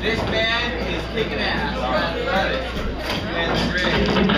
This man is kicking ass. Love it. Man's great.